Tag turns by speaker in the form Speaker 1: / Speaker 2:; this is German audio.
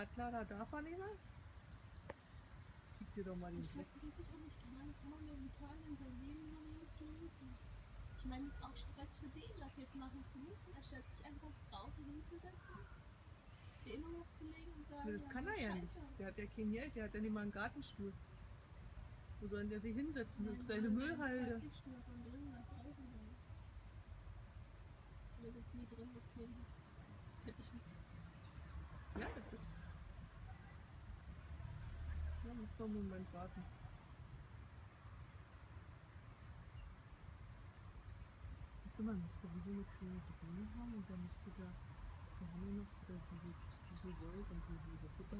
Speaker 1: Radlader darf er nicht mehr? Gib dir doch mal den
Speaker 2: Ich
Speaker 1: Blick.
Speaker 2: weiß ich auch nicht, kann man, kann man in Italien sein Leben nur wenig genießen. Ich meine, es ist auch Stress für den, das jetzt machen zu müssen, anstatt sich einfach draußen hinzusetzen, den hochzulegen und sagen,
Speaker 1: das
Speaker 2: ja,
Speaker 1: kann er ja
Speaker 2: scheiße.
Speaker 1: nicht. Der hat ja kein Geld, der hat ja nicht mal einen Gartenstuhl. Wo soll der sich hinsetzen?
Speaker 2: Nein,
Speaker 1: seine Müllhalde.
Speaker 2: Plastikstuhl von drinnen nach draußen. Wird es nie drin bequem. Teppich nicht.
Speaker 1: Ja, das ist. Ja, muss noch einen Moment warten. Weißt du, man müsste wie so eine kleine Drohne haben und dann müsste da, wir noch diese, diese Säulen, die diese Futter